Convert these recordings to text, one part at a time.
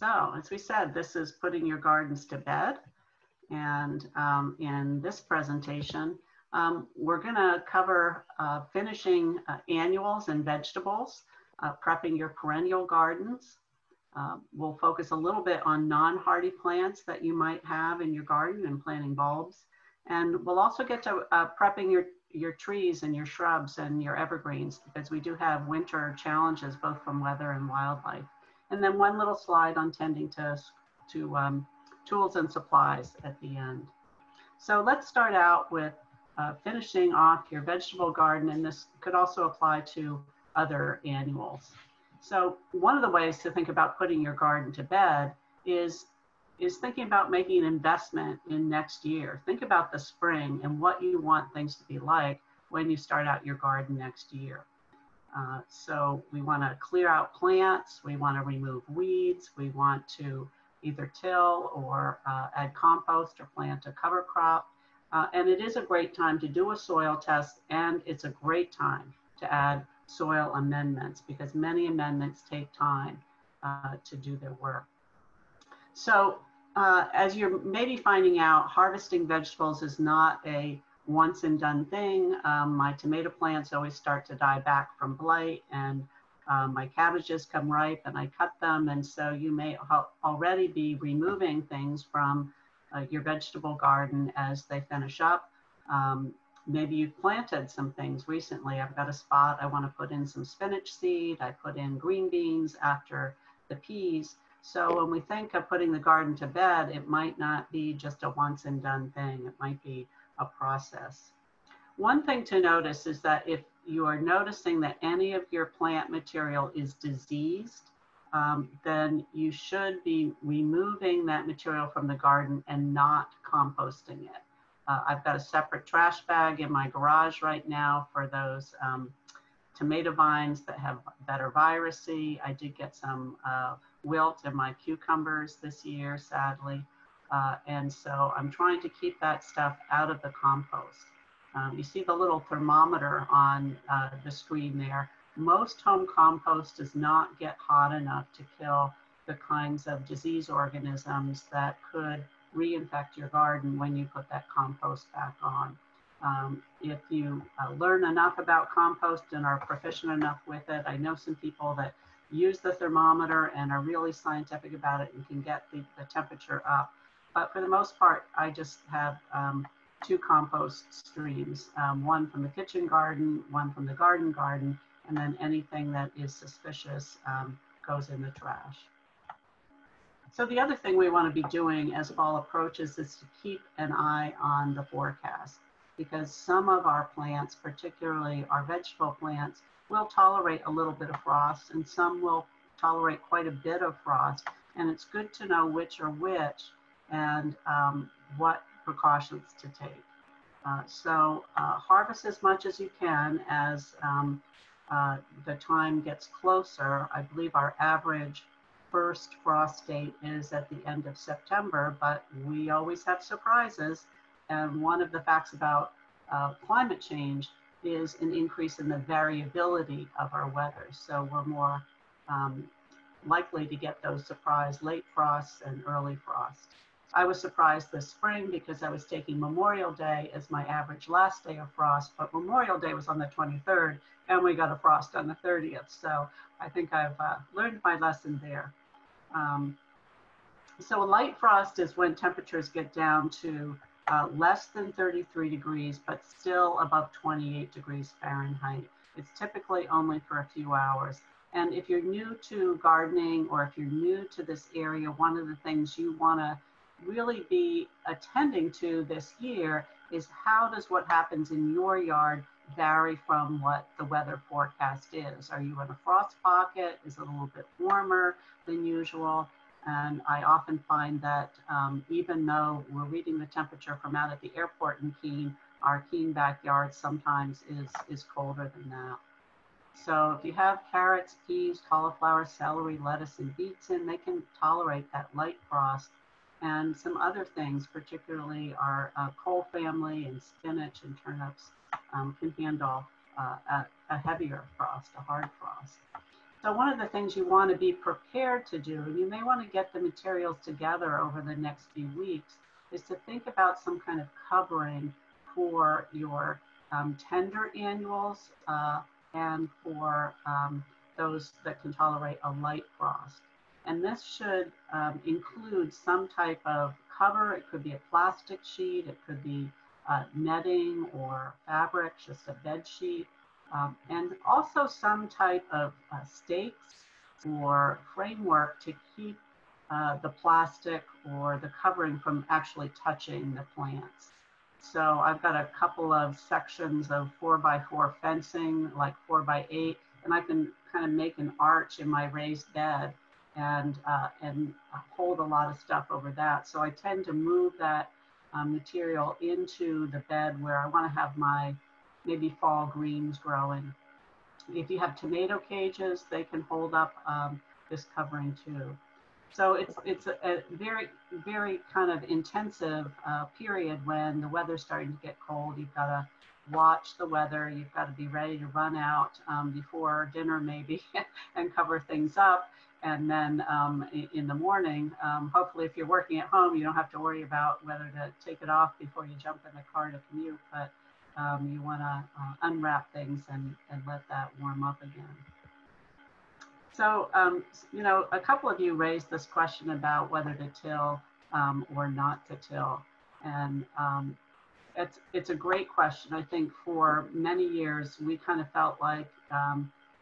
So as we said, this is putting your gardens to bed. And um, in this presentation, um, we're gonna cover uh, finishing uh, annuals and vegetables, uh, prepping your perennial gardens. Uh, we'll focus a little bit on non-hardy plants that you might have in your garden and planting bulbs. And we'll also get to uh, prepping your, your trees and your shrubs and your evergreens because we do have winter challenges both from weather and wildlife. And then one little slide on tending to, to um, tools and supplies at the end. So let's start out with uh, finishing off your vegetable garden, and this could also apply to other annuals. So one of the ways to think about putting your garden to bed is, is thinking about making an investment in next year. Think about the spring and what you want things to be like when you start out your garden next year. Uh, so we want to clear out plants, we want to remove weeds, we want to either till or uh, add compost or plant a cover crop. Uh, and it is a great time to do a soil test and it's a great time to add soil amendments because many amendments take time uh, to do their work. So uh, as you're maybe finding out, harvesting vegetables is not a once and done thing. Um, my tomato plants always start to die back from blight and um, my cabbages come ripe and I cut them. And so you may already be removing things from uh, your vegetable garden as they finish up. Um, maybe you've planted some things recently. I've got a spot I want to put in some spinach seed. I put in green beans after the peas. So when we think of putting the garden to bed, it might not be just a once and done thing. It might be a process. One thing to notice is that if you are noticing that any of your plant material is diseased, um, then you should be removing that material from the garden and not composting it. Uh, I've got a separate trash bag in my garage right now for those um, tomato vines that have better virusy. I did get some uh, wilt in my cucumbers this year, sadly. Uh, and so I'm trying to keep that stuff out of the compost. Um, you see the little thermometer on uh, the screen there. Most home compost does not get hot enough to kill the kinds of disease organisms that could reinfect your garden when you put that compost back on. Um, if you uh, learn enough about compost and are proficient enough with it, I know some people that use the thermometer and are really scientific about it and can get the, the temperature up. But for the most part, I just have um, two compost streams, um, one from the kitchen garden, one from the garden garden, and then anything that is suspicious um, goes in the trash. So the other thing we want to be doing as fall approaches is to keep an eye on the forecast because some of our plants, particularly our vegetable plants, will tolerate a little bit of frost and some will tolerate quite a bit of frost. And it's good to know which are which and um, what precautions to take. Uh, so uh, harvest as much as you can as um, uh, the time gets closer. I believe our average first frost date is at the end of September, but we always have surprises. And one of the facts about uh, climate change is an increase in the variability of our weather. So we're more um, likely to get those surprise late frosts and early frosts. I was surprised this spring because I was taking Memorial Day as my average last day of frost, but Memorial Day was on the 23rd and we got a frost on the 30th. So I think I've uh, learned my lesson there. Um, so a light frost is when temperatures get down to uh, less than 33 degrees, but still above 28 degrees Fahrenheit. It's typically only for a few hours. And if you're new to gardening or if you're new to this area, one of the things you want to really be attending to this year is how does what happens in your yard vary from what the weather forecast is? Are you in a frost pocket? Is it a little bit warmer than usual? And I often find that um, even though we're reading the temperature from out at the airport in Keene, our Keene backyard sometimes is, is colder than that. So if you have carrots, peas, cauliflower, celery, lettuce, and beets in, they can tolerate that light frost and some other things, particularly our uh, cole family and spinach and turnips um, can handle uh, a, a, heavier frost, a hard frost. So one of the things you want to be prepared to do, and you may want to get the materials together over the next few weeks, is to think about some kind of covering for your um, tender annuals uh, and for um, those that can tolerate a light frost. And this should um, include some type of cover. It could be a plastic sheet, it could be uh, netting or fabric, just a bed sheet, um, and also some type of uh, stakes or framework to keep uh, the plastic or the covering from actually touching the plants. So I've got a couple of sections of four by four fencing, like four by eight, and I can kind of make an arch in my raised bed and, uh, and hold a lot of stuff over that. So I tend to move that um, material into the bed where I want to have my maybe fall greens growing. If you have tomato cages, they can hold up um, this covering too. So it's, it's a, a very, very kind of intensive uh, period when the weather's starting to get cold. You've got to watch the weather. You've got to be ready to run out um, before dinner maybe and cover things up. And then um, in the morning, um, hopefully if you're working at home, you don't have to worry about whether to take it off before you jump in the car to commute, but um, you want to uh, unwrap things and, and let that warm up again. So, um, you know, a couple of you raised this question about whether to till um, or not to till. And um, it's, it's a great question. I think for many years, we kind of felt like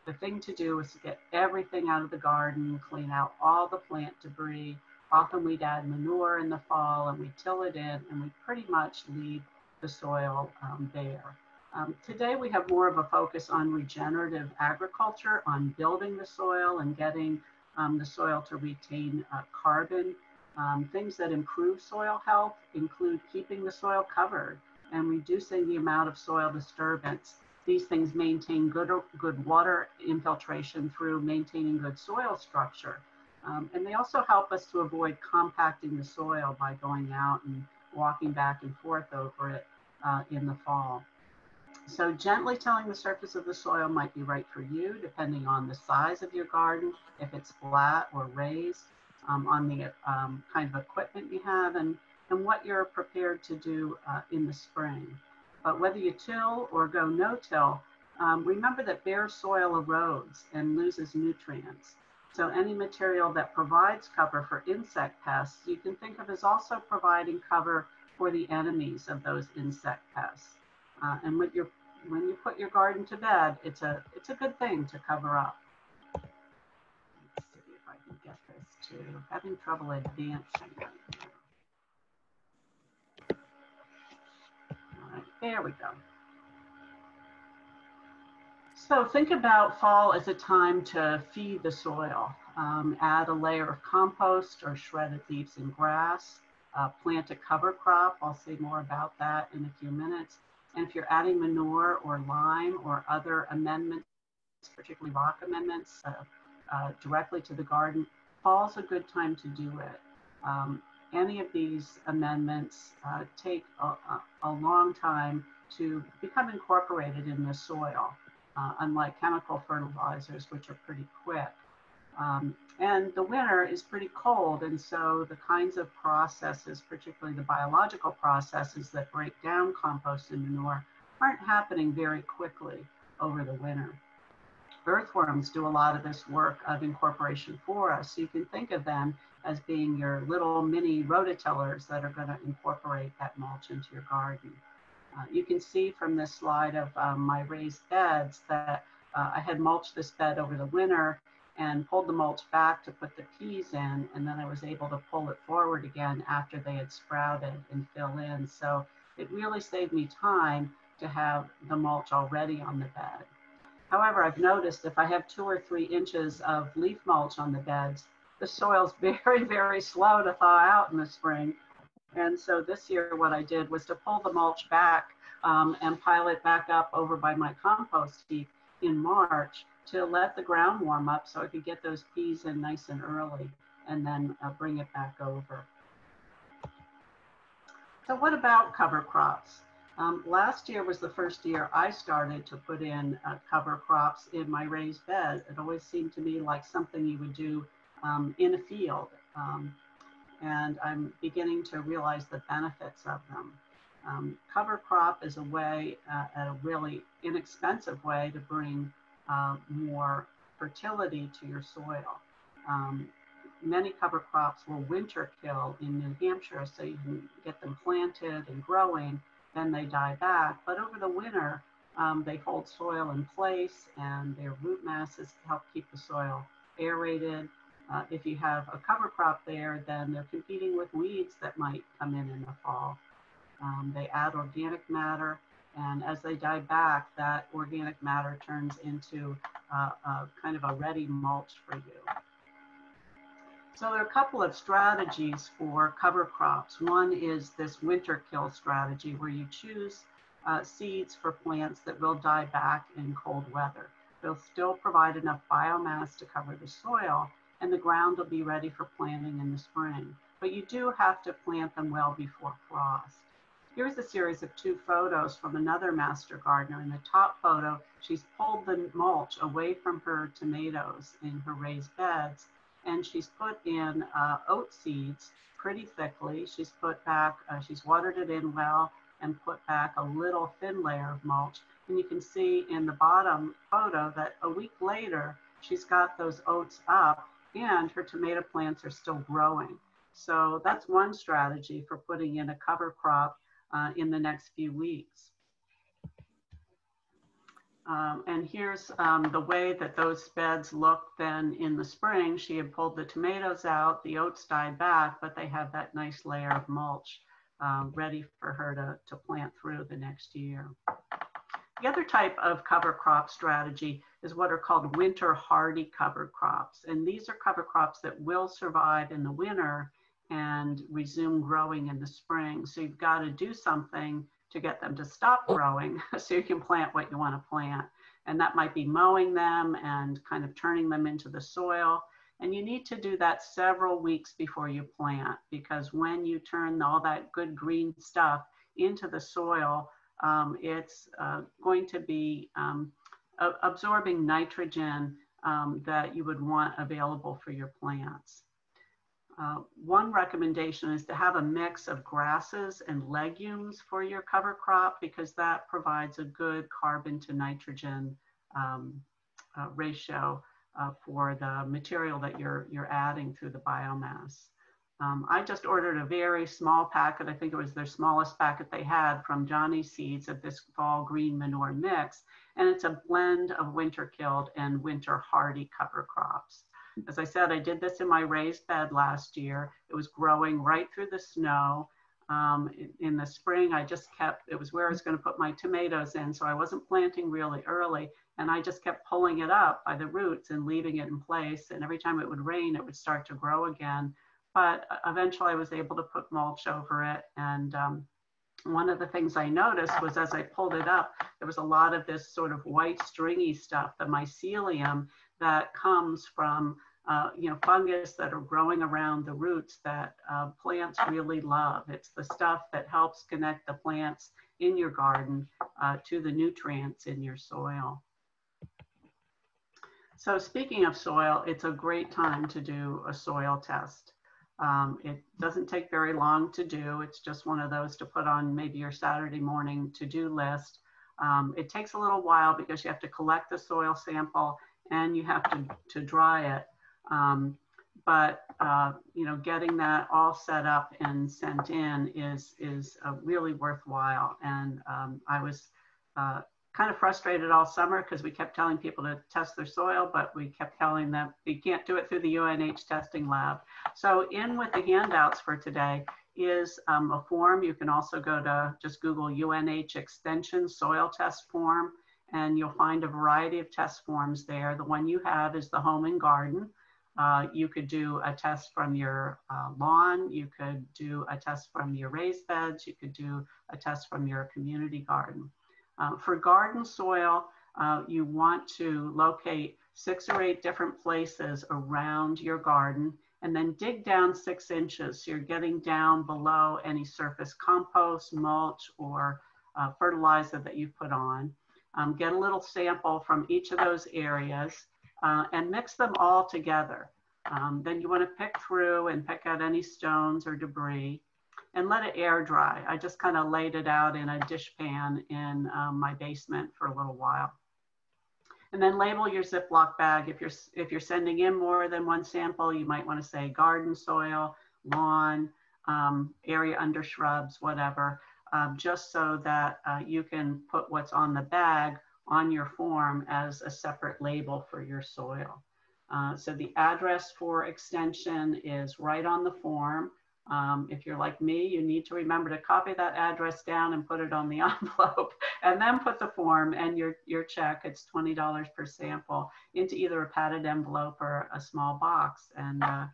the thing to do is to get everything out of the garden, clean out all the plant debris. Often we'd add manure in the fall and we till it in and we pretty much leave the soil um, bare. Um, today we have more of a focus on regenerative agriculture, on building the soil and getting um, the soil to retain uh, carbon. Um, things that improve soil health include keeping the soil covered and reducing the amount of soil disturbance these things maintain good, good water infiltration through maintaining good soil structure. Um, and they also help us to avoid compacting the soil by going out and walking back and forth over it uh, in the fall. So gently tilling the surface of the soil might be right for you, depending on the size of your garden, if it's flat or raised, um, on the um, kind of equipment you have, and, and what you're prepared to do uh, in the spring. But whether you till or go no-till, um, remember that bare soil erodes and loses nutrients. So any material that provides cover for insect pests, you can think of as also providing cover for the enemies of those insect pests. Uh, and when, you when you put your garden to bed, it's a, it's a good thing to cover up. Let's see if I can get this to, having trouble advancing. There we go. So think about fall as a time to feed the soil. Um, add a layer of compost or shredded leaves and grass. Uh, plant a cover crop. I'll say more about that in a few minutes. And if you're adding manure or lime or other amendments, particularly rock amendments, uh, uh, directly to the garden, fall's a good time to do it. Um, any of these amendments uh, take a, a, long time to become incorporated in the soil, uh, unlike chemical fertilizers, which are pretty quick. Um, and the winter is pretty cold, and so the kinds of processes, particularly the biological processes that break down compost and manure, aren't happening very quickly over the winter. Earthworms do a lot of this work of incorporation for us. So you can think of them as being your little mini rototillers that are going to incorporate that mulch into your garden. Uh, you can see from this slide of um, my raised beds that uh, I had mulched this bed over the winter and pulled the mulch back to put the peas in, and then I was able to pull it forward again after they had sprouted and fill in. So it really saved me time to have the mulch already on the bed. However, I've noticed if I have two or three inches of leaf mulch on the beds, the soil's very, very slow to thaw out in the spring. And so this year, what I did was to pull the mulch back um, and pile it back up over by my compost heap in March to let the ground warm up so I could get those peas in nice and early and then uh, bring it back over. So what about cover crops? Um, last year was the first year I started to put in uh, cover crops in my raised bed. It always seemed to me like something you would do um, in a field. Um, and I'm beginning to realize the benefits of them. Um, cover crop is a way, uh, a really inexpensive way to bring uh, more fertility to your soil. Um, many cover crops will winter kill in New Hampshire, so you can get them planted and growing, then they die back. But over the winter, um, they hold soil in place and their root masses help keep the soil aerated. Uh, if you have a cover crop there, then they're competing with weeds that might come in in the fall. Um, they add organic matter, and as they die back, that organic matter turns into uh, a kind of a ready mulch for you. So there are a couple of strategies for cover crops. One is this winter kill strategy where you choose uh, seeds for plants that will die back in cold weather. They'll still provide enough biomass to cover the soil and the ground will be ready for planting in the spring. But you do have to plant them well before frost. Here's a series of two photos from another master gardener. In the top photo, she's pulled the mulch away from her tomatoes in her raised beds, and she's put in uh, oat seeds pretty thickly. She's put back, uh, she's watered it in well, and put back a little thin layer of mulch. And you can see in the bottom photo that a week later, she's got those oats up and her tomato plants are still growing. So that's one strategy for putting in a cover crop uh, in the next few weeks. Um, and here's um, the way that those beds look then in the spring. She had pulled the tomatoes out, the oats died back, but they have that nice layer of mulch um, ready for her to, to plant through the next year. The other type of cover crop strategy is what are called winter hardy cover crops. And these are cover crops that will survive in the winter and resume growing in the spring. So you've got to do something to get them to stop growing so you can plant what you want to plant. And that might be mowing them and kind of turning them into the soil. And you need to do that several weeks before you plant because when you turn all that good green stuff into the soil, um, it's uh, going to be um, absorbing nitrogen um, that you would want available for your plants. Uh, one recommendation is to have a mix of grasses and legumes for your cover crop because that provides a good carbon to nitrogen um, uh, ratio uh, for the material that you're, you're adding through the biomass. Um, I just ordered a very small packet. I think it was their smallest packet they had from Johnny Seeds of this fall green manure mix. And it's a blend of winter killed and winter hardy cover crops. As I said, I did this in my raised bed last year. It was growing right through the snow. Um, in, in, the spring, I just kept, it was where I was going to put my tomatoes in. So I wasn't planting really early. And I just kept pulling it up by the roots and leaving it in place. And every time it would rain, it would start to grow again. But eventually I was able to put mulch over it. And um, one of the things I noticed was as I pulled it up, there was a lot of this sort of white stringy stuff, the mycelium that comes from uh, you know, fungus that are growing around the roots that uh, plants really love. It's the stuff that helps connect the plants in your garden uh, to the nutrients in your soil. So speaking of soil, it's a great time to do a soil test. Um, it doesn't take very long to do. It's just one of those to put on maybe your Saturday morning to-do list. Um, it takes a little while because you have to collect the soil sample and you have to, to dry it. Um, but uh, you know, getting that all set up and sent in is is uh, really worthwhile. And um, I was uh, kind of frustrated all summer because we kept telling people to test their soil, but we kept telling them you can't do it through the UNH testing lab. So in with the handouts for today is um, a form. You can also go to just Google UNH extension soil test form and you'll find a variety of test forms there. The one you have is the home and garden. Uh, you could do a test from your uh, lawn. You could do a test from your raised beds. You could do a test from your community garden. Uh, for garden soil, uh, you want to locate six or eight different places around your garden and then dig down six inches. So you're getting down below any surface compost, mulch, or uh, fertilizer that you put on. Um, get a little sample from each of those areas uh, and mix them all together. Um, then you want to pick through and pick out any stones or debris and let it air dry. I just kind of laid it out in a dish pan in um, my basement for a little while. And then label your Ziploc bag. If you're, if you're sending in more than one sample, you might want to say garden soil, lawn, um, area under shrubs, whatever, um, just so that uh, you can put what's on the bag on your form as a separate label for your soil. Uh, so the address for extension is right on the form. Um, if you're like me, you need to remember to copy that address down and put it on the envelope and then put the form and your, your check, it's $20 per sample, into either a padded envelope or a small box and, uh,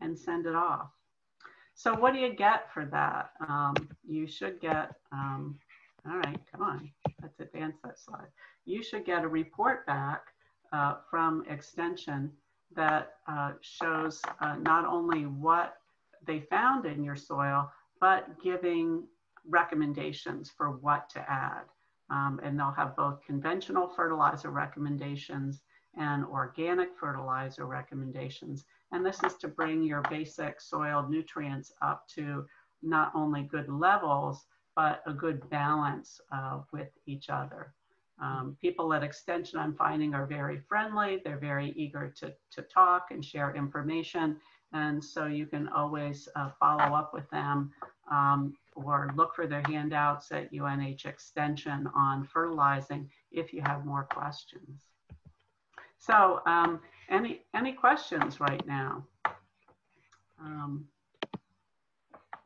and send it off. So what do you get for that? Um, you should get, um, all right, come on, let's advance that slide. You should get a report back uh, from Extension that uh, shows uh, not only what they found in your soil, but giving recommendations for what to add. Um, and they'll have both conventional fertilizer recommendations and organic fertilizer recommendations. And this is to bring your basic soil nutrients up to not only good levels, but a good balance uh, with each other. Um, people at Extension, I'm finding, are very friendly. They're very eager to, to talk and share information. And so you can always uh, follow up with them um, or look for their handouts at UNH Extension on fertilizing if you have more questions. So um, any, any questions right now? Um,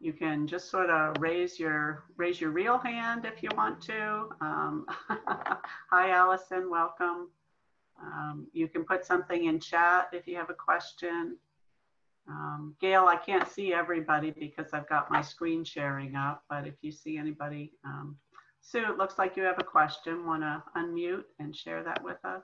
you can just sort of raise your raise your real hand if you want to. Um, hi, Allison, welcome. Um, you can put something in chat if you have a question. Um, Gail, I can't see everybody because I've got my screen sharing up, but if you see anybody, um, Sue, it looks like you have a question. Want to unmute and share that with us?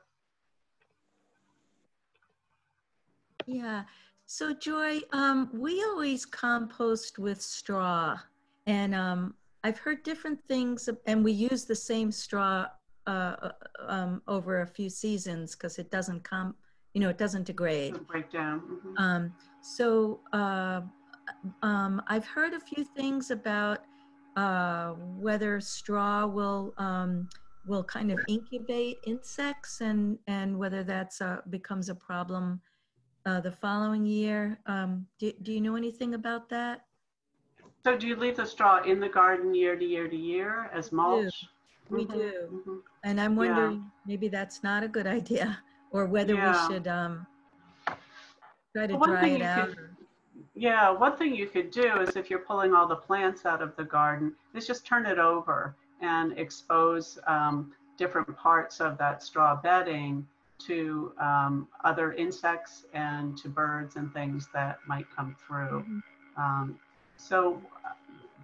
Yeah, so Joy, um, we always compost with straw and um, I've heard different things and we use the same straw uh, uh um, over a few seasons because it doesn't come, you know, it doesn't degrade. Doesn't break down. Mm -hmm. um, so uh, um, I've heard a few things about uh, whether straw will um, will kind of incubate insects and and whether that's a, becomes a problem uh, the following year. Um, do, do you know anything about that? So do you leave the straw in the garden year to year to year as mulch? We do. We do. Mm -hmm. And I'm wondering yeah. maybe that's not a good idea or whether yeah. we should um, try to well, dry it out. Could, yeah, one thing you could do is if you're pulling all the plants out of the garden, is just turn it over and expose um, different parts of that straw bedding to um, other insects and to birds and things that might come through. Mm -hmm. um, so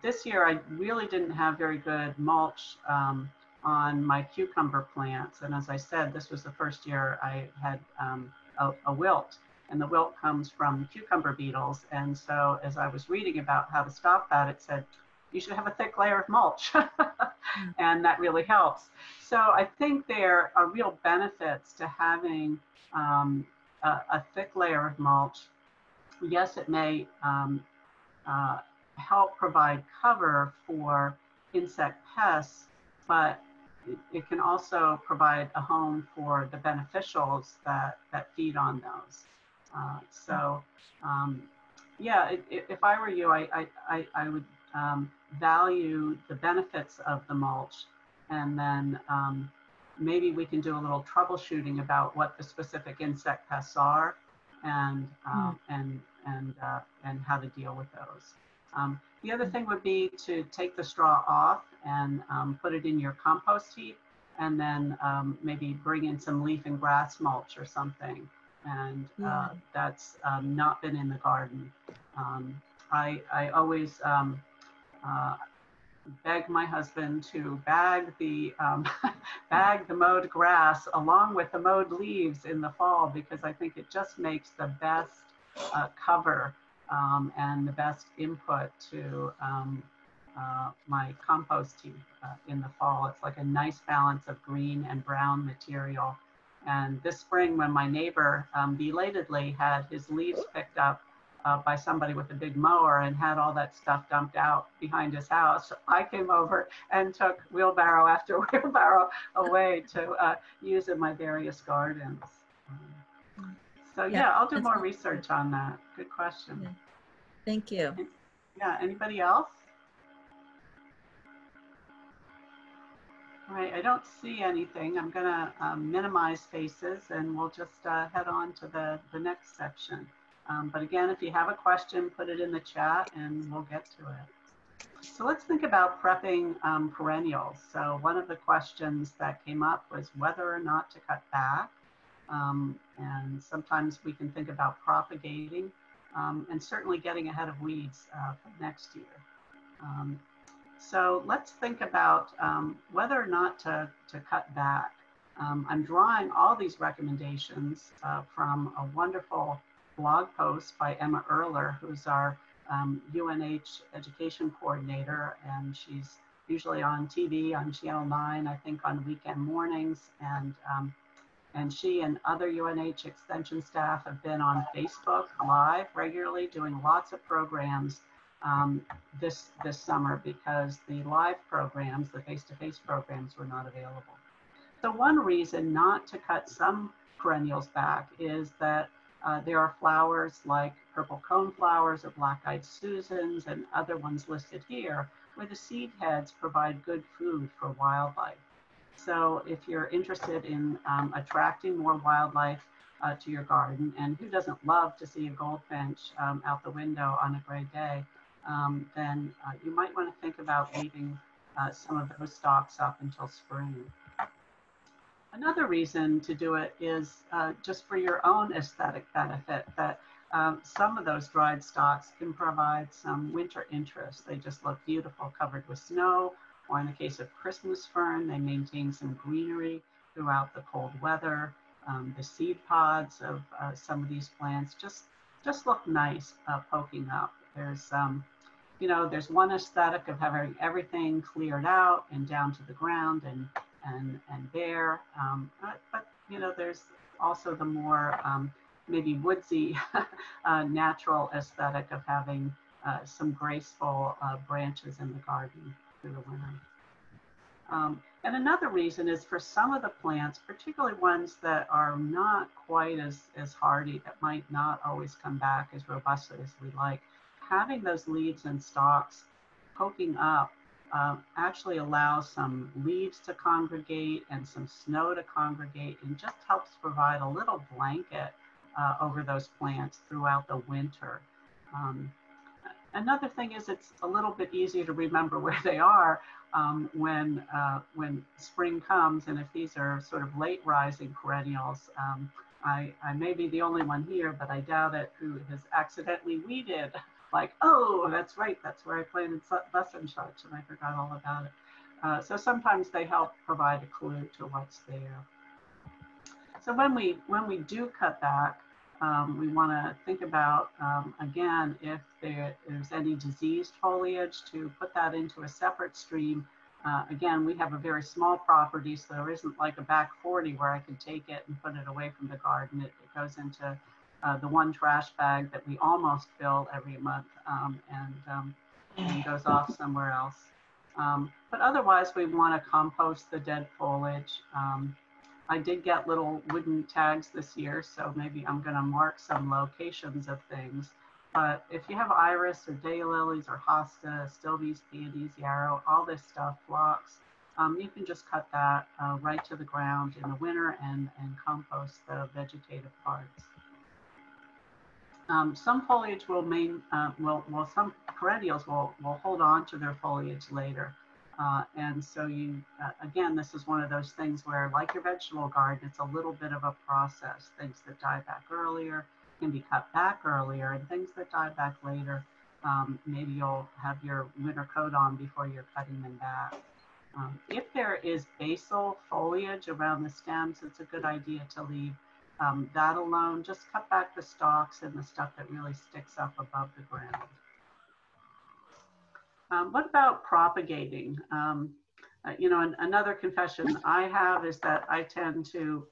this year I really didn't have very good mulch um, on my cucumber plants. And as I said, this was the first year I had um, a, a, wilt and the wilt comes from cucumber beetles. And so as I was reading about how to stop that, it said, you should have a thick layer of mulch. Mm. and that really helps. So I think there are real benefits to having um, a, a, thick layer of mulch. Yes, it may um, uh, help provide cover for insect pests, but it, it, can also provide a home for the beneficials that, that feed on those. Uh, so um, yeah, it, it, if I were you, I, I, I would um, value the benefits of the mulch and then um, maybe we can do a little troubleshooting about what the specific insect pests are and um, mm. and and uh, and how to deal with those. Um, the other thing would be to take the straw off and um, put it in your compost heap and then um, maybe bring in some leaf and grass mulch or something. And uh, that's um, not been in the garden. I, I always uh, beg my husband to bag the um, bag the mowed grass along with the mowed leaves in the fall because I think it just makes the best uh, cover um, and the best input to um, uh, my compost heap uh, in the fall. It's like a nice balance of green and brown material. And this spring, when my neighbor um, belatedly had his leaves picked up uh, by somebody with a big mower and had all that stuff dumped out behind his house, I came over and took wheelbarrow after wheelbarrow away to uh, use in my various gardens. So yeah, yeah I'll do more research on that. Good question. Yeah. Thank you. Yeah, anybody else? All right, I don't see anything. I'm going to um, minimize faces and we'll just uh, head on to the, the next section. Um, but again, if you have a question, put it in the chat and we'll get to it. So let's think about prepping um, perennials. So one of the questions that came up was whether or not to cut back. Um, and sometimes we can think about propagating um, and certainly getting ahead of weeds uh, for next year. Um, so let's think about um, whether or not to, to cut back. I'm drawing all these recommendations uh, from a wonderful blog post by Emma Erler, who's our um, UNH education coordinator, and she's usually on TV on Channel 9, I think on weekend mornings, and um, and she and other UNH extension staff have been on Facebook Live regularly doing lots of programs um, this, this summer because the live programs, the face-to-face -face programs were not available. So one reason not to cut some perennials back is that uh, there are flowers like purple cone flowers or black-eyed Susans and other ones listed here where the seed heads provide good food for wildlife. So if you're interested in um, attracting more wildlife uh, to your garden, and who doesn't love to see a goldfinch um, out the window on a gray day, um, then uh, you might want to think about leaving uh, some of those stalks up until spring. Another reason to do it is uh, just for your own aesthetic benefit that um, some of those dried stalks can provide some winter interest. They just look beautiful covered with snow or in the case of Christmas fern, they maintain some greenery throughout the cold weather. Um, the seed pods of uh, some of these plants just just look nice uh, poking up. There's um, you know there's one aesthetic of having everything cleared out and down to the ground and and and. Um, but, but, you know there's also the more um, maybe woodsy uh, natural aesthetic of having uh, some graceful uh, branches in the garden through the winter. Um, and another reason is for some of the plants, particularly ones that are not quite as, as hardy, that might not always come back as robustly as we like, having those leaves and stalks poking up uh, actually allows some leaves to congregate and some snow to congregate and just helps provide a little blanket uh, over those plants throughout the winter. Um, Another thing is it's a little bit easier to remember where they are um, when, uh, when spring comes. And if these are sort of late rising perennials, um, I, I may be the only one here, but I doubt it, who has accidentally weeded. Like, oh, that's right, that's where I planted Westernschutz, and I forgot all about it. Uh, so sometimes they help provide a clue to what's there. So when we when we do cut back, um, we want to think about, um, again, if there's any diseased foliage to put that into a separate stream. Uh, again, we have a very small property, so there isn't like a back 40 where I can take it and put it away from the garden. It, it goes into uh, the one trash bag that we almost fill every month um, and, um, and goes off somewhere else. Um, but otherwise, we want to compost the dead foliage. Um, I did get little wooden tags this year, so maybe I'm going to mark some locations of things. But if you have iris or daylilies or hosta, astilbes, peonies, yarrow, all this stuff, phlox, um, you can just cut that uh, right to the ground in the winter and, and compost the vegetative parts. Um, some foliage will main, uh, will, some perennials will, will hold on to their foliage later. Uh, and so you, uh, again, this is one of those things where, like your vegetable garden, it's a little bit of a process. Things that die back earlier can be cut back earlier, and things that die back later, um, maybe you'll have your winter coat on before you're cutting them back. Um, if there is basal foliage around the stems, it's a good idea to leave um, that alone. Just cut back the stalks and the stuff that really sticks up above the ground. Um, what about propagating? Um, uh, you know, an, another confession I have is that I tend to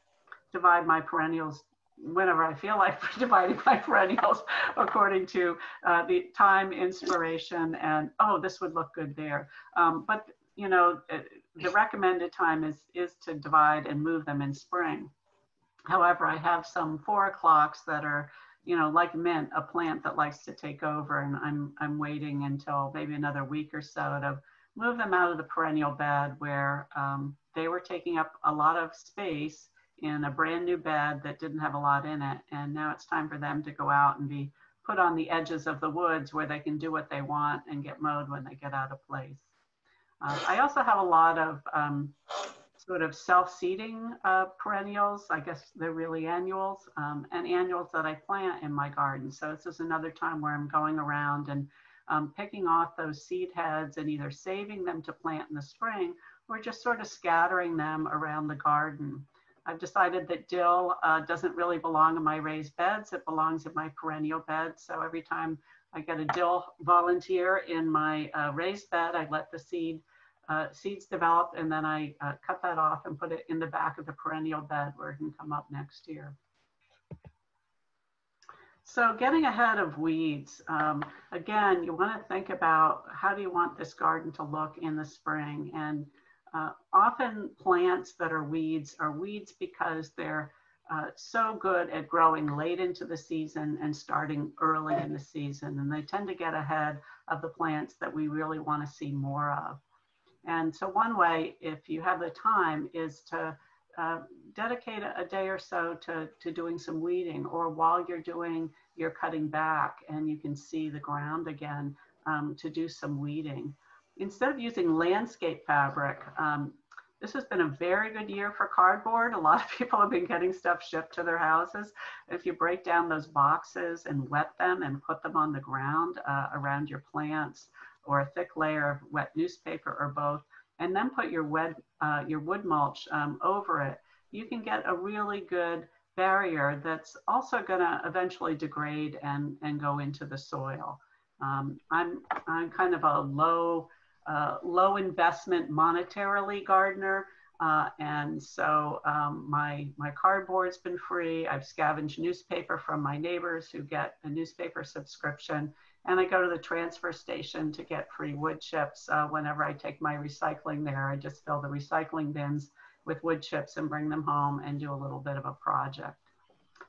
divide my perennials whenever I feel like dividing my perennials according to uh, the time, inspiration, and oh, this would look good there. Um, but you know, uh, the recommended time is is to divide and move them in spring. However, I have some four o'clocks that are, you know, like mint, a plant that likes to take over, and I'm I'm waiting until maybe another week or so to move them out of the perennial bed where um, they were taking up a lot of space in a brand new bed that didn't have a lot in it. And now it's time for them to go out and be put on the edges of the woods where they can do what they want and get mowed when they get out of place. Uh, I also have a lot of um, sort of self-seeding uh, perennials. I guess they're really annuals um, and annuals that I plant in my garden. So this is another time where I'm going around and um, picking off those seed heads and either saving them to plant in the spring or just sort of scattering them around the garden. I've decided that dill uh, doesn't really belong in my raised beds. It belongs in my perennial bed. So every time I get a dill volunteer in my uh, raised bed, I let the seed uh, seeds develop and then I uh, cut that off and put it in the back of the perennial bed where it can come up next year. So getting ahead of weeds, um, again, you want to think about how do you want this garden to look in the spring and uh, often plants that are weeds are weeds because they're uh, so good at growing late into the season and starting early in the season. And they tend to get ahead of the plants that we really want to see more of. And so one way, if you have the time, is to uh, dedicate a, day or so to, to doing some weeding or while you're doing your cutting back and you can see the ground again um, to do some weeding instead of using landscape fabric, um, this has been a very good year for cardboard. A lot of people have been getting stuff shipped to their houses. If you break down those boxes and wet them and put them on the ground uh, around your plants or a thick layer of wet newspaper or both, and then put your, uh, your wood mulch um, over it, you can get a really good barrier that's also going to eventually degrade and, and go into the soil. Um, I'm, I'm kind of a low uh, low investment monetarily gardener. Uh, and so um, my, my cardboard's been free. I've scavenged newspaper from my neighbors who get a newspaper subscription. And I go to the transfer station to get free wood chips. Uh, whenever I take my recycling there, I just fill the recycling bins with wood chips and bring them home and do a little bit of a project.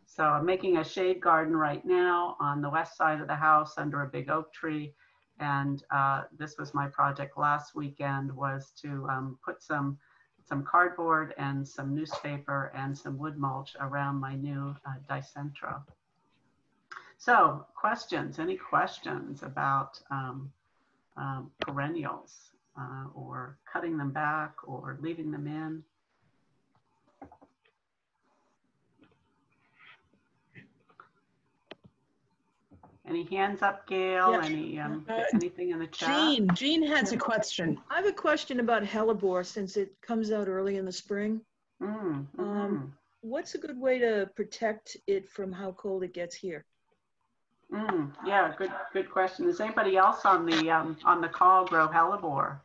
So I'm making a shade garden right now on the west side of the house under a big oak tree. And uh, this was my project last weekend was to um, put some some cardboard and some newspaper and some wood mulch around my new uh. So questions, any questions about um, um, perennials uh, or cutting them back or leaving them in? Any hands up, Gail? Yeah. Any, um, Uh, anything in the chat? Jean, Jean has a question. I have a question about hellebore since it comes out early in the spring. Mm, mhm. Um, What's a good way to protect it from how cold it gets here? Mm, yeah, good, good question. Is anybody else on the, um, on the call grow hellebore?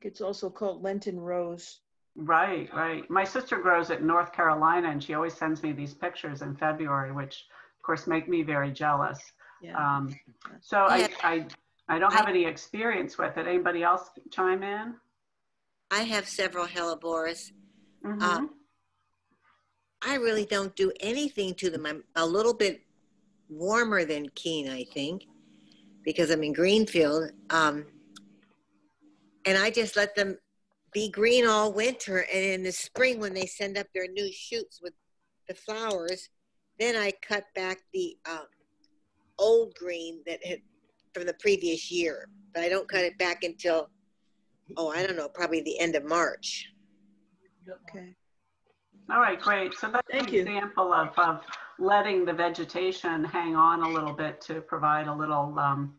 It's also called Lenten rose. Right, right. My sister grows it in North Carolina and she always sends me these pictures in February, which of course make me very jealous. Yeah. Um, so I, Yeah. I, I don't have any experience with it. Anybody else chime in? I have several hellebores. Mhm. Uh, I really don't do anything to them. I'm a little bit warmer than Keene, I think, because I'm in Greenfield. Um, and I just let them be green all winter. And in the spring, when they send up their new shoots with the flowers, then I cut back the um, old green that had from the previous year. But I don't cut it back until, oh, I don't know, probably the end of March. Okay. All right, great. So that's Thank an you. example of, of letting the vegetation hang on a little bit to provide a little, um,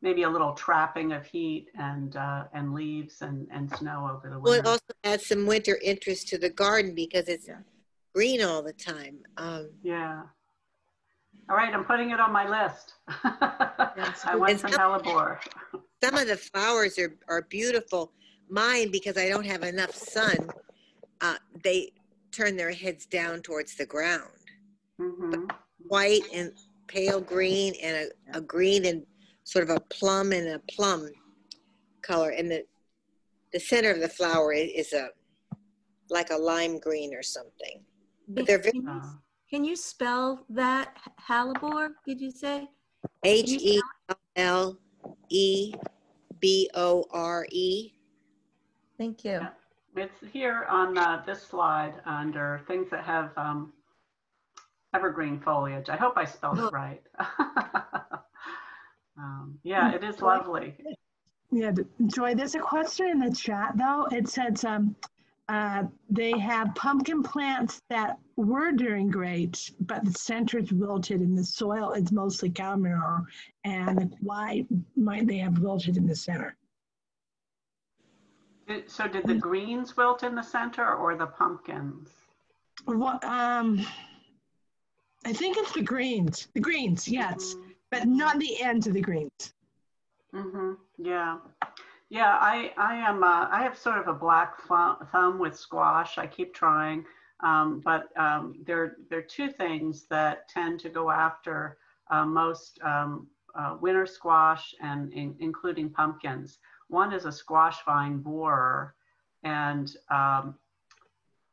maybe a little trapping of heat and, uh, and leaves and, and snow over the winter. Well, it also adds some winter interest to the garden because it's Yeah. green all the time. Um, Yeah. All right, I'm putting it on my list. I want some up- hellebore. Some of the flowers are, are beautiful. Mine, because I don't have enough sun, uh, they turn their heads down towards the ground. Mhm. White and pale green and a, a green and sort of a plum and a plum color. And the, the center of the flower i- is a, like a lime green or something. But they're very Can you- Can you spell that h- hellebore, did you say? H E L L E B O R E. Thank you. It's here on uh, this slide under things that have um, evergreen foliage. I hope I spelled it right. Um, Yeah, it is lovely. Yeah, Joy, there's a question in the chat though. It says um, uh, they have pumpkin plants that were doing great, but the center is wilted and the soil is mostly cow manure. And why might they have wilted in the center? Did- So did the greens wilt in the center or the pumpkins? What, um, I think it's the greens, the greens, yes, Mhm. but not the ends of the greens. Mm-hmm. Yeah. Yeah, I, I am, uh, I have sort of a black thumb with squash. I keep trying. Um, but um, there, there are two things that tend to go after uh, most um, uh, winter squash and in, including pumpkins. One is a squash vine borer. And um,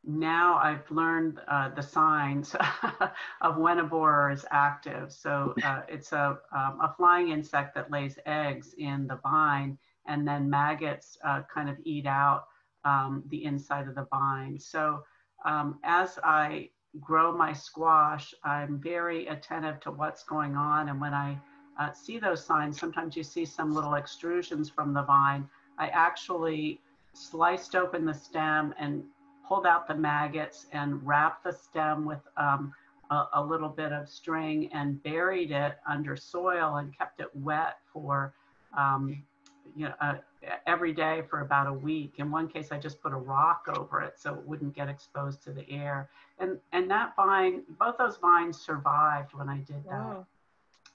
now I've learned uh, the signs of when a borer is active. So uh, it's a, um, a flying insect that lays eggs in the vine, and then maggots uh, kind of eat out um, the inside of the vine. So um, as I grow my squash, I'm very attentive to what's going on. And when I uh, see those signs, sometimes you see some little extrusions from the vine. I actually sliced open the stem and pulled out the maggots and wrapped the stem with um, a, a, little bit of string and buried it under soil and kept it wet for um, you know uh, every day for about a week. In one case, I just put a rock over it so it wouldn't get exposed to the air. And and that vine, both those vines survived when I did that.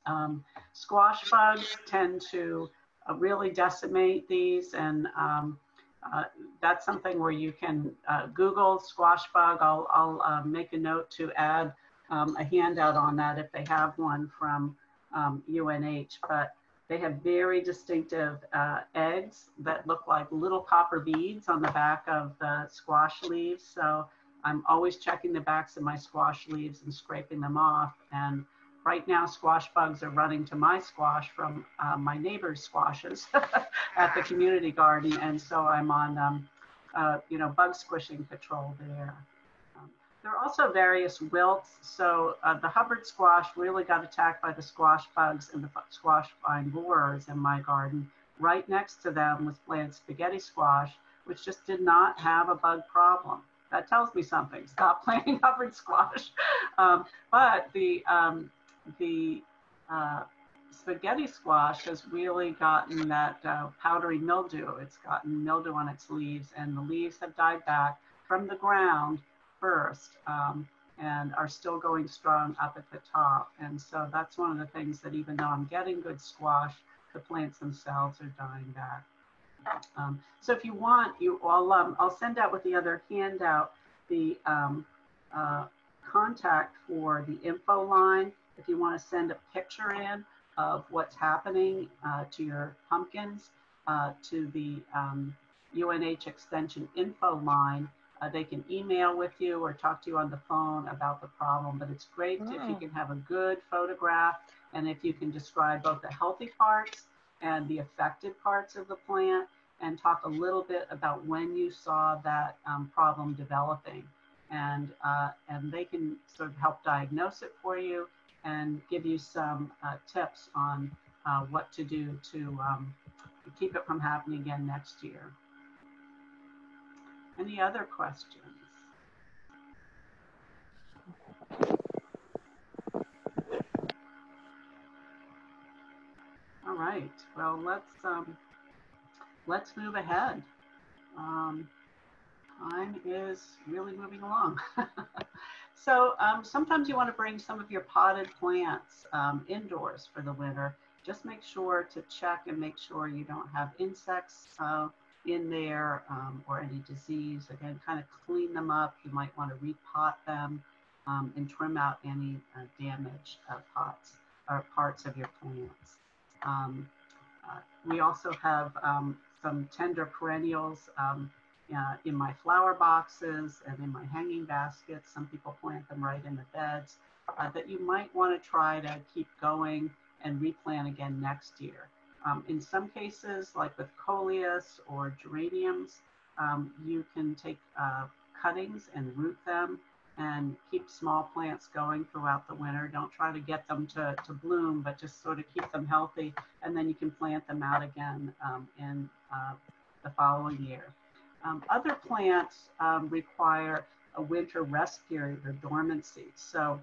Um, squash bugs tend to uh, really decimate these and um, uh, that's something where you can uh, Google squash bug. I'll, I'll uh, make a note to add um, a handout on that if they have one from um, UNH. But they have very distinctive uh, eggs that look like little copper beads on the back of the squash leaves. So I'm always checking the backs of my squash leaves and scraping them off. And right now squash bugs are running to my squash from uh, my neighbor's squashes at the community garden and so i'm on um, uh, you know bug squishing patrol there. Um, there are also various wilts so uh, the hubbard squash really got attacked by the squash bugs and the squash vine borers in my garden right next to them was planted spaghetti squash which just did not have a bug problem. That tells me something. Stop planting hubbard squash. Um, but the um, the uh, spaghetti squash has really gotten that uh, powdery mildew. It's gotten mildew on its leaves, and the leaves have died back from the ground first um, and are still going strong up at the top. And so that's one of the things that even though I'm getting good squash, the plants themselves are dying back. Um, so if you want, you all, um, I'll send out with the other handout the um, uh, contact for the info line if you want to send a picture in of what's happening uh, to your pumpkins uh, to the um, UNH extension info line, uh, they can email with you or talk to you on the phone about the problem. But it's great if you can have a good photograph and if you can describe both the healthy parts and the affected parts of the plant and talk a little bit about when you saw that um, problem developing. And, uh, and they can sort of help diagnose it for you and give you some uh, tips on uh, what to do to um, keep it from happening again next year. Any other questions? All right, well, let's, um, let's move ahead. Um, time is really moving along. So um, sometimes you want to bring some of your potted plants um, indoors for the winter. Just make sure to check and make sure you don't have insects uh, in there um, or any disease. Again, kind of clean them up. You might want to repot them um, and trim out any uh, damaged uh, pots or parts of your plants. Um, uh, we also have um, some tender perennials uh, in my flower boxes and in my hanging baskets. Some people plant them right in the beds uh, that you might want to try to keep going and replant again next year. Um, in some cases, like with coleus or geraniums, um, you can take uh, cuttings and root them and keep small plants going throughout the winter. Don't try to get them to, to bloom, but just sort of keep them healthy. And then you can plant them out again um, in uh, the following year. Um, other plants um, require a winter rest period or dormancy. So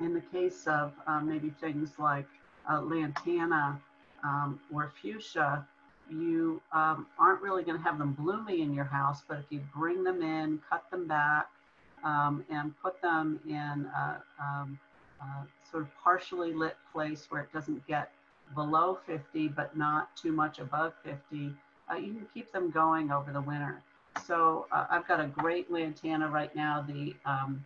in the case of um, maybe things like uh, lantana um, or fuchsia, you um, aren't really going to have them blooming in your house, but if you bring them in, cut them back, um, and put them in a, a sort of partially lit place where it doesn't get below 50 but not too much above 50, uh, you can keep them going over the winter. So uh, I've got a great lantana right now. The um,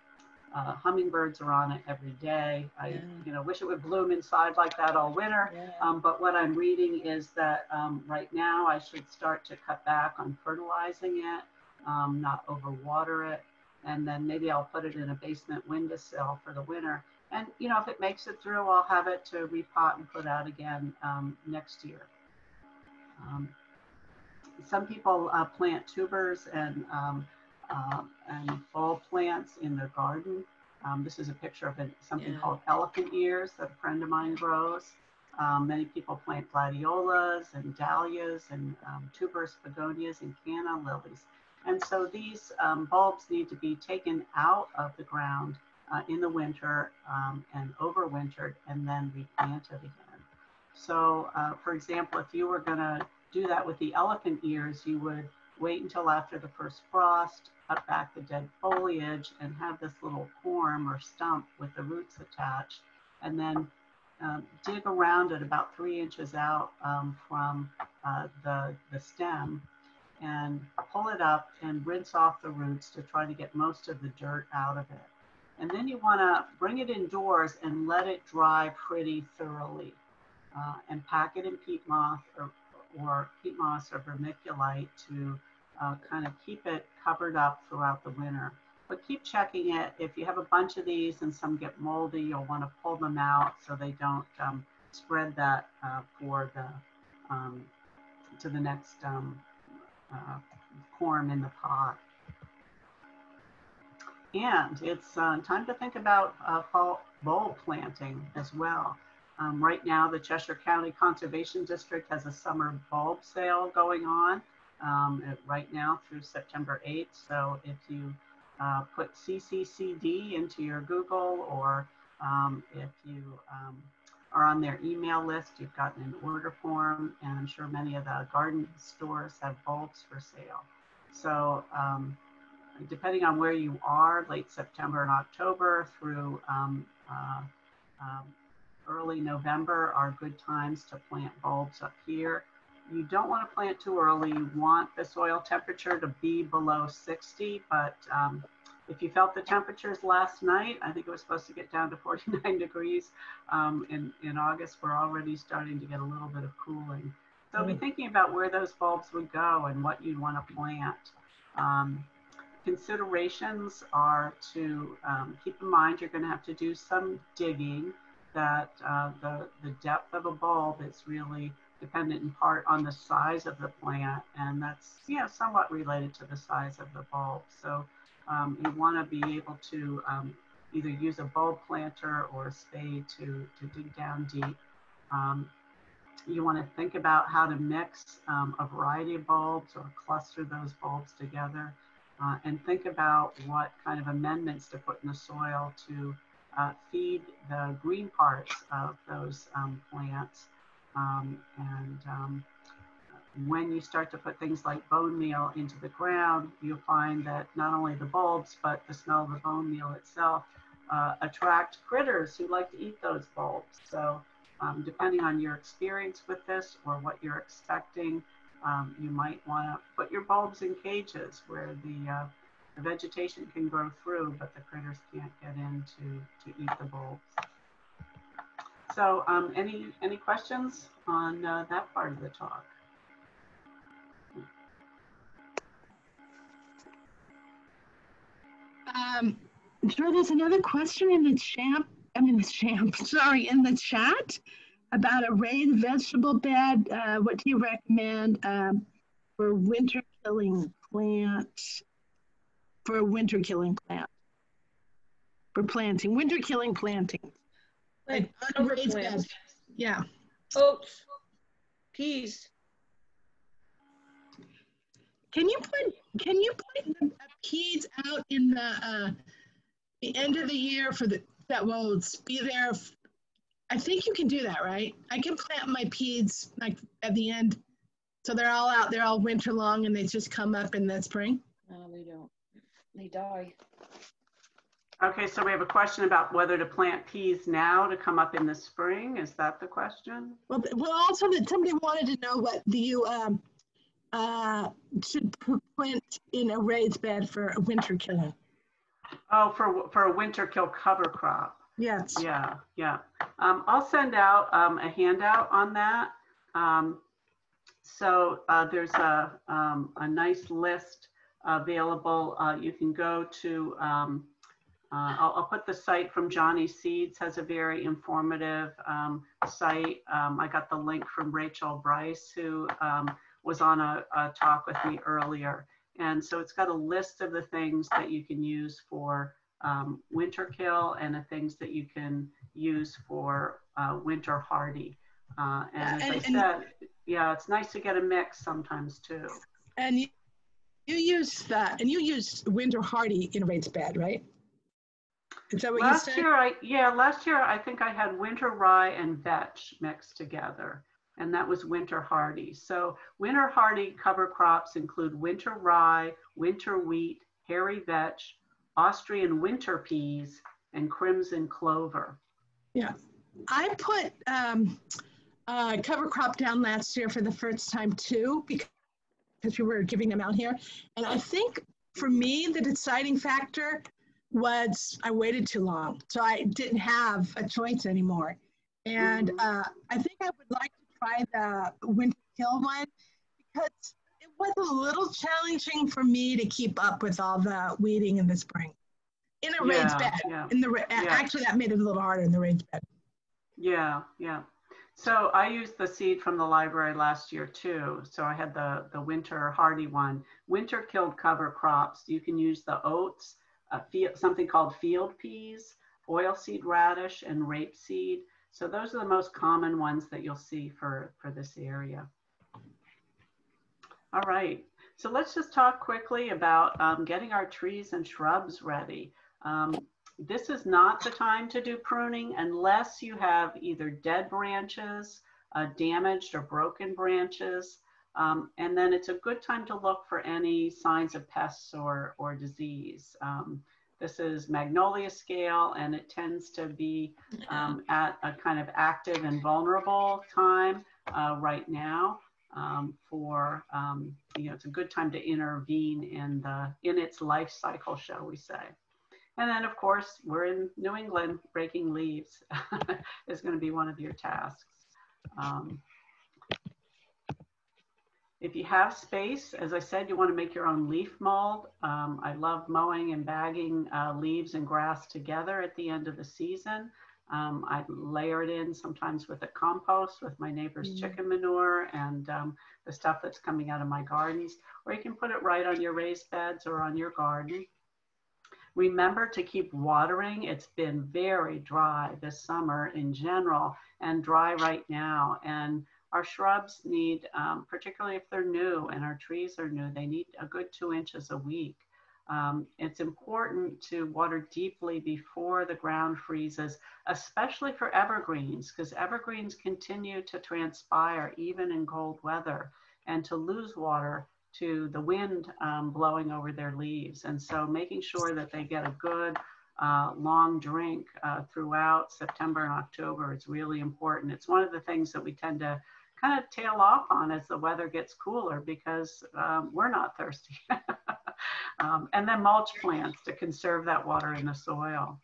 uh, hummingbirds are on it every day. I, Yeah. you know, wish it would bloom inside like that all winter. Yeah. Um, but what I'm reading is that um, right now I should start to cut back on fertilizing it, um, not overwater it, and then maybe I'll put it in a basement windowsill for the winter. And you know, if it makes it through, I'll have it to repot and put out again um, next year. Some people uh, plant tubers and um, uh, and fall plants in their garden. Um, this is a picture of something Yeah. called elephant ears that a friend of mine grows. Um, many people plant gladiolas and dahlias and um, tuberous begonias and canna lilies. And so these um, bulbs need to be taken out of the ground uh, in the winter um, and overwintered and then replanted again. So, uh, for example, if you were going to do that with the elephant ears, you would wait until after the first frost, cut back the dead foliage, and have this little corm or stump with the roots attached, and then um, dig around it about three inches out um, from uh, the, the stem and pull it up and rinse off the roots to try to get most of the dirt out of it. And then you want to bring it indoors and let it dry pretty thoroughly uh, and pack it in peat moss or, or peat moss or vermiculite to uh, kind of keep it covered up throughout the winter. But keep checking it. If you have a bunch of these and some get moldy, you'll want to pull them out so they don't um, spread that uh, for the um, to the next um, uh, corm in the pot. And it's uh, time to think about uh, fall bulb planting as well. Um, right now, the Cheshire County Conservation District has a summer bulb sale going on um, right now through September 8th. So if you uh, put CCCD into your Google or um, if you um, are on their email list, you've gotten an order form, and I'm sure many of the garden stores have bulbs for sale. So um, depending on where you are, late September and October through um, uh, early November are good times to plant bulbs up here. You don't want to plant too early. You want the soil temperature to be below 60, but um, if you felt the temperatures last night, I think it was supposed to get down to 49 degrees. Um, in, in August, we're already starting to get a little bit of cooling. So be Mm. thinking about where those bulbs would go and what you'd want to plant. Um, considerations are to um, keep in mind you're going to have to do some digging, that uh, the, the depth of a bulb is really dependent in part on the size of the plant, and that's know, somewhat related to the size of the bulb. So um, you want to be able to um, either use a bulb planter or a spade to, to dig down deep. Um, you want to think about how to mix um, a variety of bulbs or cluster those bulbs together uh, and think about what kind of amendments to put in the soil to uh, feed the green parts of those um, plants um, and um, when you start to put things like bone meal into the ground, you'll find that not only the bulbs, but the smell of the bone meal itself uh, attract critters who like to eat those bulbs. So um, depending on your experience with this or what you're expecting, um, you might want to put your bulbs in cages where the, uh, the vegetation can grow through, but the critters can't get in to, to eat the bulbs. So um, any, any questions on uh, that part of the talk? Um, Joe, there's another question in the chat. I mean, the champ, sorry, in the chat about a raised vegetable bed. Uh, what do you recommend um, for winter killing plants? For a winter killing plant? For planting, winter killing planting. Like Like plants. Yeah. oats, peas. Can you put can you put the peas out in the uh, the end of the year for the that will be there? f- I think you can do that, right? I can plant my peas like at the end, so they're all out. They're all winter long, and they just come up in the spring. No, they don't. They die. Okay, so we have a question about whether to plant peas now to come up in the spring. Is that the question? Well, well, also that somebody wanted to know what do you um uh should p- plant in a raised bed for a winter killing. Oh, for, for a winter kill cover crop. Yes. Yeah, yeah. Um, I'll send out um, a handout on that. Um, so uh, there's a, um, a nice list available. Uh, you can go to, um, uh, I'll, I'll put the site from Johnny Seeds has a very informative um, site. Um, I got the link from Rachel Bryce, who um, was on a, a talk with me earlier. And so it's got a list of the things that you can use for um, winter kill and the things that you can use for uh, winter hardy. Uh, and Yeah, as I and- said, yeah, it's nice to get a mix sometimes too. And you, you use that, and you use winter hardy in raised bed, right? Is that what you Last said? year, I yeah, last year I think I had winter rye and vetch mixed together, and that was winter hardy. So winter hardy cover crops include winter rye, winter wheat, hairy vetch, Austrian winter peas, and crimson clover. Yeah, I put um, uh, cover crop down last year for the first time too, because we were giving them out here. And I think for me, the deciding factor was I waited too long. So I didn't have a choice anymore. And uh, I think I would like to try the winter kill one because it was a little challenging for me to keep up with all the weeding in the spring in a raised bed. yeah. In the Yeah. actually, that made it a little harder in the raised bed. Yeah, yeah. So I used the seed from the library last year too. So I had the, the winter hardy one. Winter killed cover crops. You can use the oats, field, something called field peas, oilseed radish, and rapeseed. So those are the most common ones that you'll see for, for this area. All right. So let's just talk quickly about um, getting our trees and shrubs ready. Um, this is not the time to do pruning unless you have either dead branches, uh, damaged or broken branches. Um, and then it's a good time to look for any signs of pests or, or disease. Um, this is magnolia scale and it tends to be um, at a kind of active and vulnerable time uh, right now um, for, um, you know, it's a good time to intervene in, the, in its life cycle, shall we say. And then, of course, we're in New England, breaking leaves is going to be one of your tasks. Um, if you have space, as I said, you want to make your own leaf mold. Um, I love mowing and bagging uh, leaves and grass together at the end of the season. Um, I layer it in sometimes with a compost with my neighbor's Mm. chicken manure and um, the stuff that's coming out of my gardens, or you can put it right on your raised beds or on your garden. Remember to keep watering. It's been very dry this summer in general and dry right now. And our shrubs need, um, particularly if they're new and our trees are new, they need a good two inches a week. Um, it's important to water deeply before the ground freezes, especially for evergreens, because evergreens continue to transpire even in cold weather. and to lose water to the wind um, blowing over their leaves. And so making sure that they get a good uh, long drink uh, throughout September and October is really important. It's one of the things that we tend to kind of tail off on as the weather gets cooler because um, we're not thirsty. um, and then mulch plants to conserve that water in the soil.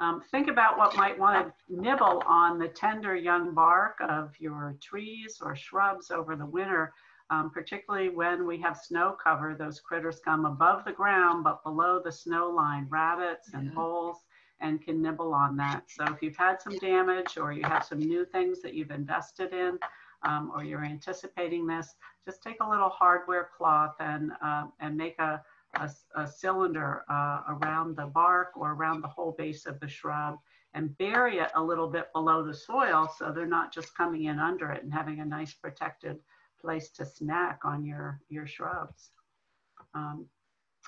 Um, think about what might want to nibble on the tender young bark of your trees or shrubs over the winter, um, particularly when we have snow cover. Those critters come above the ground but below the snow line, rabbits and Yeah. voles, and can nibble on that. So if you've had some damage or you have some new things that you've invested in, um, or you're anticipating this, just take a little hardware cloth and, uh, and make a, a, a cylinder uh, around the bark or around the whole base of the shrub and bury it a little bit below the soil so they're not just coming in under it and having a nice protected place to snack on your, your shrubs. Um,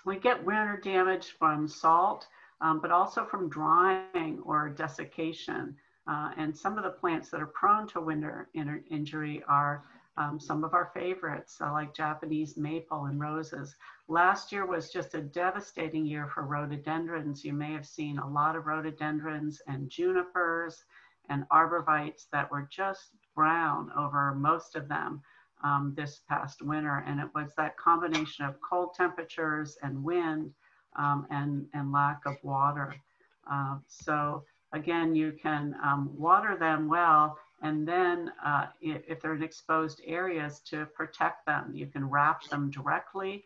we get winter damage from salt, um, but also from drying or desiccation. Uh, and some of the plants that are prone to winter in- injury are um, some of our favorites, uh, like Japanese maple and roses. Last year was just a devastating year for rhododendrons. You may have seen a lot of rhododendrons and junipers and arborvitaes that were just brown over most of them um, this past winter. And it was that combination of cold temperatures and wind um, and, and lack of water. Uh, so again, you can um, water them well and then uh, if, they're in exposed areas to protect them, you can wrap them directly.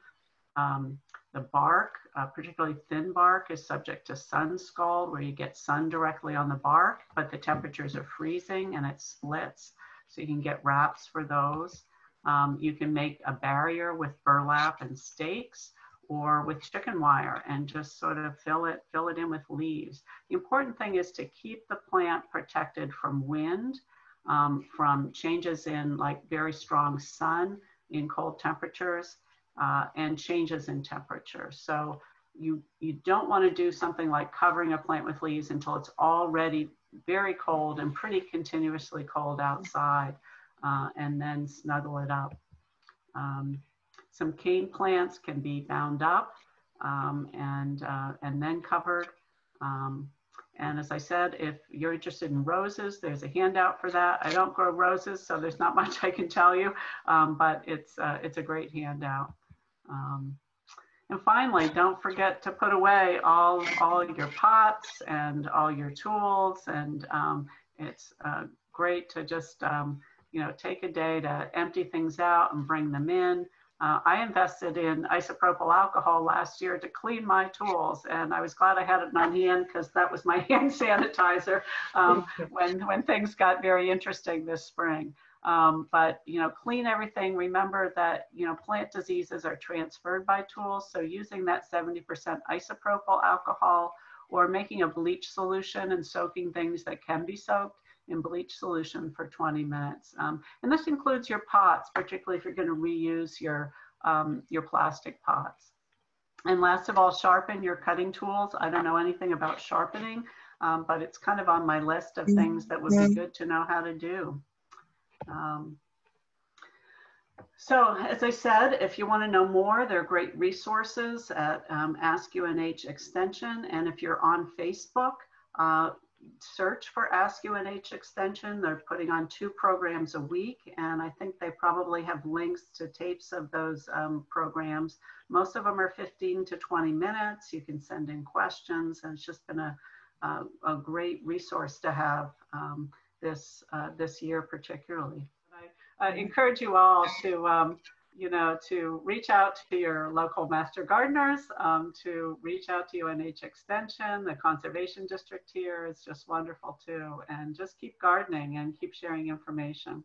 Um, the bark, uh, particularly thin bark, is subject to sun scald where you get sun directly on the bark, but the temperatures are freezing and it splits. So you can get wraps for those. Um, you can make a barrier with burlap and stakes or with chicken wire and just sort of fill it, fill it in with leaves. The important thing is to keep the plant protected from wind, um, from changes in like very strong sun in cold temperatures uh, and changes in temperature. So you, you don't want to do something like covering a plant with leaves until it's already very cold and pretty continuously cold outside uh, and then snuggle it up. Um, some cane plants can be bound up um, and, uh, and then covered. Um, and as I said, if you're interested in roses, there's a handout for that. I don't grow roses, so there's not much I can tell you, um, but it's, uh, it's a great handout. Um, and finally, don't forget to put away all, all your pots and all your tools. And um, it's uh, great to just, um, you know, take a day to empty things out and bring them in. Uh, I invested in isopropyl alcohol last year to clean my tools, and I was glad I had it on hand because that was my hand sanitizer um, when when things got very interesting this spring. Um, but you know, clean everything. Remember that you know plant diseases are transferred by tools, so using that 70% isopropyl alcohol or making a bleach solution and soaking things that can be soaked in bleach solution for 20 minutes. Um, and this includes your pots, particularly if you're going to reuse your, um, your plastic pots. And last of all, sharpen your cutting tools. I don't know anything about sharpening, um, but it's kind of on my list of things that would be good to know how to do. Um, so as I said, if you want to know more, there are great resources at um, Ask UNH Extension. And if you're on Facebook, uh, search for Ask UNH Extension. They're putting on two programs a week, and I think they probably have links to tapes of those um, programs. Most of them are 15 to 20 minutes. You can send in questions, and it's just been a, a, a great resource to have um, this, uh, this year particularly. I encourage you all to um, you know, to reach out to your local master gardeners, um, to reach out to UNH Extension, the conservation district here is just wonderful too. And just keep gardening and keep sharing information.